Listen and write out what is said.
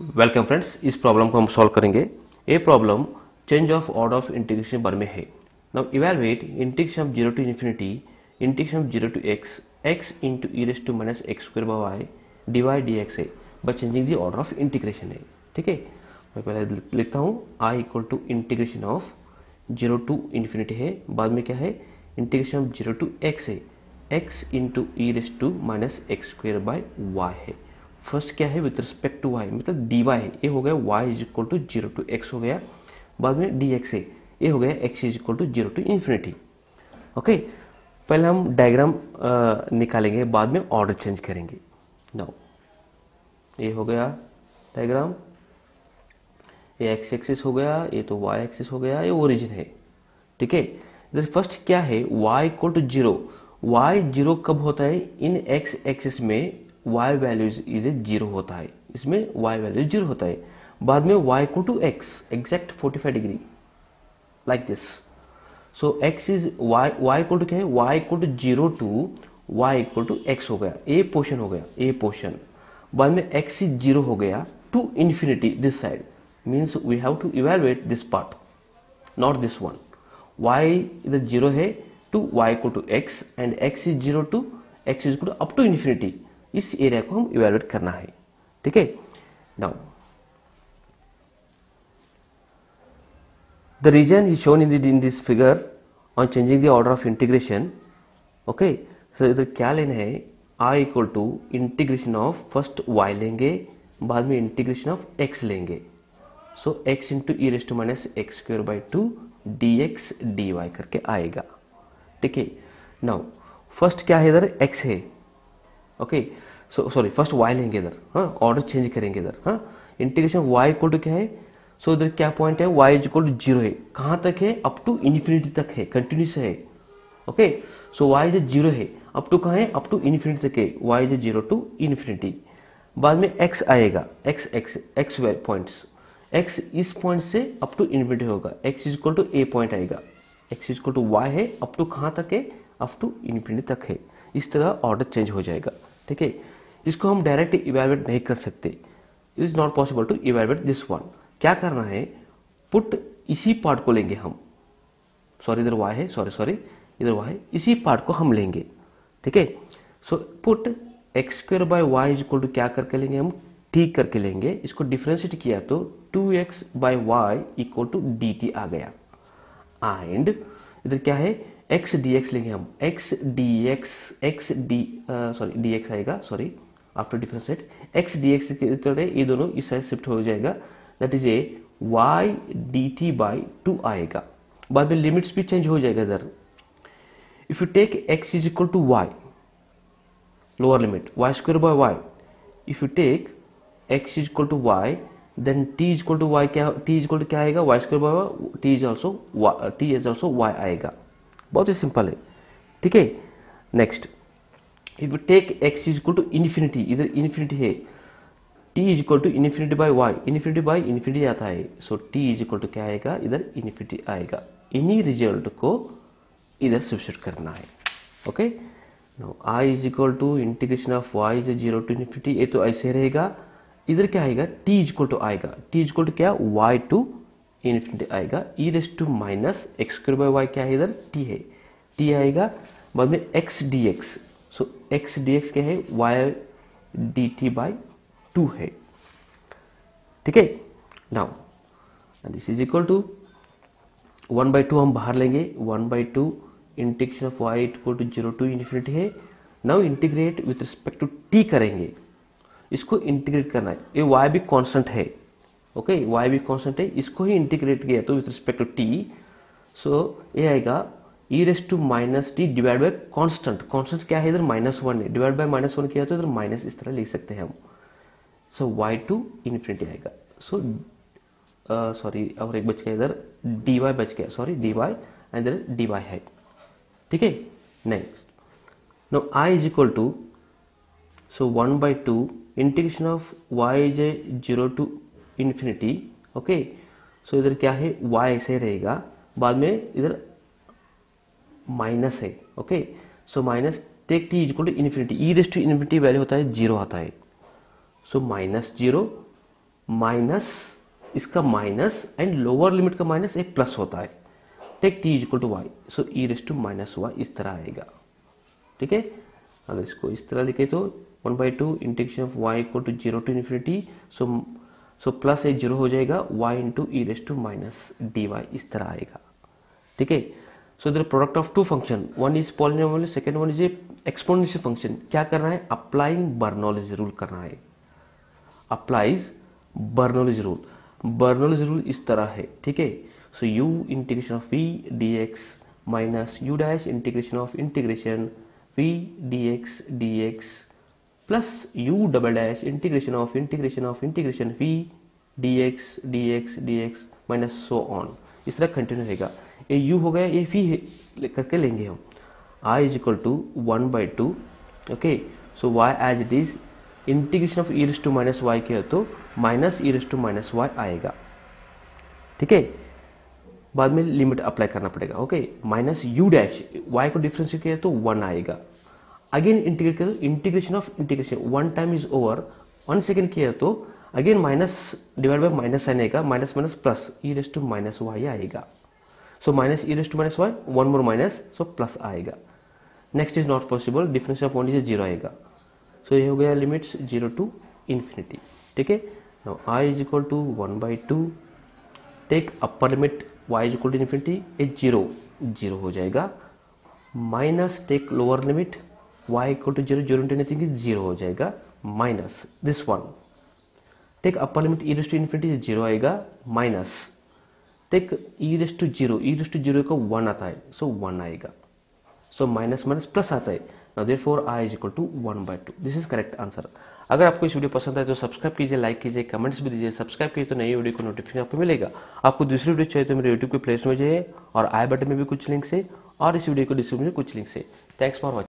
Welcome friends इस problem को हम सॉल्व करेंगे। A problem change of order of integration बारे में है। Now evaluate integration of zero to infinity integration of zero to x x into e raise to minus x by y d d x है but changing the order of integration है। ठीक है? मैं पहले लिखता हूँ। I equal to integration of zero to infinity है। बाद में क्या है? Integration of zero to x है। X into e raise to minus x square by y है। फ़र्स्ट क्या है विथ रिस्पेक्ट टू वाई मतलब डी वाई ये हो गया y is equal to zero to x हो गया। बाद में डी एक्स है ये हो गया x is equal to zero to infinity okay पहले हम डायग्राम निकालेंगे, बाद में ऑर्डर चेंज करेंगे। नाउ ये हो गया डायग्राम ये एक्स एक्सिस हो गया ये तो वाई एक्सिस हो गया ये ओरिजिन है। ठीक है? इधर फ़र्स्ट क्या है? Y equal to zero y zero कब होता है? इन एक्स एक्सिस में y value is a zero होता है। इसमें y वैल्यू ज़ीरो होता है। बाद में y equal to x exact 45 degree like this so x is y y equal to क्या है? y equal to zero to y equal to x हो गया। ए पोर्शन हो गया ए पोर्शन बाद में x इज़ ज़ीरो हो गया to infinity this side means we have to evaluate this part not this one y इधर ज़ीरो है to y equal to x and x is zero to x is equal to up to infinity इस area को हम evaluate करना है। ठीक है? Now the region is shown in in this figure on changing the order of integration okay so इधर क्या लेना है? I equal to integration of first y लेंगे, बाद में इंटीग्रेशन ऑफ़ एक्स लेंगे। So x into e raise to minus x square by two d x d y करके आएगा। ठीक है? नाउ फ़र्स्ट क्या है इधर? एक्स है। Okay so sorry first y लेंगे इधर हाँ? ऑर्डर चेंज करेंगे इधर हाँ? इंटीग्रेशन वाई इक्वल टू क्या है? सो so, इधर क्या पॉइंट है? Y is equal to zero है। कहाँ तक है? अप टू इन्फिनिटी तक है कंटिन्यूस है। Okay so y is zero है। अप टू कहाँ है? अप टू इन्फिनिटी तक है। Y is zero to infinity बाद में एक्स आएगा। X x x points x इस पॉइंट से अप टू इन्फिनिटी होगा। X is equal to a point आएगा। X is equal to y है। अप टू कहाँ तक है? अप टू इन्फिनिटी तक है। इस तरह ऑर्डर चेंज हो जाएगा। ठीक है? इसको हम डायरेक्ट इवेलुएट नहीं कर सकते। It is not possible to evaluate this one क्या करना है? पुट इसी पार्ट को लेंगे हम। सॉरी इधर वाई है। सॉरी सॉरी इधर वाई है। इसी पार्ट को हम लेंगे। ठीक है? So put x square by y is equal to क्या करके लेंगे हम? ठीक करके लेंगे। इसको डिफ्रेंशिएट किया तो two x by y equal to d t आ गया। एंड इधर क्या है? एक्स डी एक्स लेंगे हम। X d x x d sorry d x आएगा sorry after differentiate x d x ये दोनों इस साइड शिफ्ट हो जाएगा। That is a y d t by two आएगा। बाद में लिमिट्स भी चेंज हो जाएगा इधर। If you take x is equal to y lower limit y square by y if you take x is equal to y then t is equal to y क्या t is equal to क्या आएगा? Y square by y t is also t is also y आएगा। बहुत ही simple है। ठीक है? Next if you take x is equal to infinity इधर इन्फिनिटी है। T is equal to infinity by y infinity by infinity आता है। So t is equal to क्या आएगा? इधर इन्फिनिटी आएगा। इन्हीं रिज़ल्ट को इधर सब्सिट्यूट करना है। Okay no I is equal to integration of y is zero to infinity ये तो ऐसे रहेगा। इधर क्या आएगा? टी इज़ इक्वल टू आएगा। टी इज़ इक्वल टू क्या? वाई टू इन्फिनिटी आएगा e raise to minus x square by y क्या है इधर? टी है। टी आएगा, बाद में x d x so x d x क्या है? Y d t by two है। ठीक है? Now this is equal to one by two हम बाहर लेंगे। One by two integration of y equal to zero to infinity है। Now integrate with respect to t करेंगे। इसको इंटीग्रेट करना है। ये वाई भी कांस्टेंट है। ओके वाई भी कांस्टेंट है, इसको ही इंटीग्रेट किया तो with respect to t so ये आएगा e raise to minus t divide by constant constant क्या है इधर? माइनस वन है। डिवाइड बाय माइनस वन किया तो इधर माइनस इस तरह लिख सकते हैं हम। सो वाई टू इन्फिनिटी आएगा। सो सॉरी और एक बच गया इधर। डी वाई बच गया। सॉरी डी वाई एंड इधर डी वाई है। ठीक है? Next no I is equal to so one by two integration of y a zero to infinity okay so इधर क्या है? Y ऐसे रहेगा। बाद में इधर माइनस है okay so minus take t equal to infinity e raise to infinity value होता है ज़ीरो आता है। सो माइनस ज़ीरो माइनस इसका माइनस एंड लोअर लिमिट का माइनस एक प्लस होता है। Take t is equal to y so e raise to minus y इस तरह आएगा। ठीक है? अगर इसको इस तरह लिखे तो one by two integration of y equal to zero to infinity so so plus a zero हो जाएगा y into e raise to minus d y इस तरह आएगा। ठीक है? सो इधर product of two function one is polynomial second one is a exponential function क्या करना है? अप्लाइंग बर्नौलिज रूल करना है। Applies Bernoulli's rule Bernoulli's rule इस तरह है। ठीक है? So u integration of v d x minus u dash integration of integration v d x d x plus u double dash integration of integration of integration v d x d x d x minus so on इस तरह continue रहेगा। ये you हो गया, ये we करके लेंगे हम। I is equal to one by two okay so y as it is integration of e to minus y किया तो minus e to minus y आएगा। ठीक है? बाद में लिमिट अप्लाई करना पड़ेगा okay minus u dash y को डिफरेंस किया तो वन आएगा। Again integrate integration of integration one time is over one second किया तो again minus divide by minus sign आएगा minus minus plus e raise to minus y आएगा so minus e raise to minus y one more minus so plus आएगा next is not possible difference of is zero आएगा so ये हो गया limits zero to infinity ठीक है now I is equal to one by two take upper limit y is equal to infinity a zero zero हो जाएगा minus take lower limit y equal to zero zero into anything is zero हो जाएगा minus this one take upper limit e raise to infinity zero आएगा minus take e raise to zero e raise to zero का one आता है सो so one आएगा. So minus minus plus आता है. Now therefore I is equal to one by two this is correct answer अगर आपको इस वीडियो पसंद आए तो सब्सक्राइब कीजिए लाइक कीजिए कमेंट्स भी दीजिए सब्सक्राइब कीजिए तो नई वीडियो को नोटिफिकेशन आपको मिलेगा. आपको दूसरी वीडियो चाहिए तो मेरे यूट्यूब के प्लेस में जाइए और आई बटन में भी कुछ लिंक्स है और इस वीडियो को डिस्क्रिप्शन में कुछ लिंक्स है. Thanks for watching